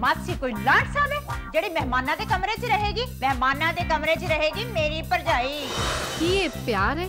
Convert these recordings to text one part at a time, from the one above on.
ਮਾਸੀ ਕੋਈ ਲਾਟ ਸਾਹਿਬ ਹੈ ਜਿਹੜੀ ਮਹਿਮਾਨਾਂ ਦੇ ਕਮਰੇ 'ਚ ਰਹੇਗੀ ਮਹਿਮਾਨਾਂ ਦੇ ਕਮਰੇ 'ਚ ਰਹੇਗੀ ਮੇਰੀ ਭਰਜਾਈ ਕੀ ਇਹ ਪਿਆਰ ਹੈ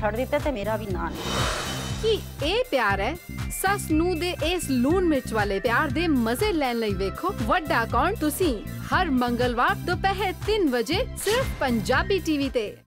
ਛੱਡ ਦਿੱਤੇ ਤੇ ਮੇਰਾ ਵੀ ਨਾਂ ਨਹੀਂ ਕੀ ਇਹ ਪਿਆਰ ਹੈ ਸੱਸ ਨੂੰ ਦੇ ਇਸ ਲੂਣ ਮਿਰਚ ਵਾਲੇ ਪਿਆਰ ਦੇ ਮਜ਼ੇ ਲੈਣ ਲਈ ਵੇਖੋ ਵੱਡਾ ਕੌਣ ਤੁਸੀਂ ਹਰ ਮੰਗਲਵਾਰ ਦੁਪਹਿਰ 3 ਵਜੇ ਸਿਰਫ ਪੰਜਾਬੀ ਟੀਵੀ ਤੇ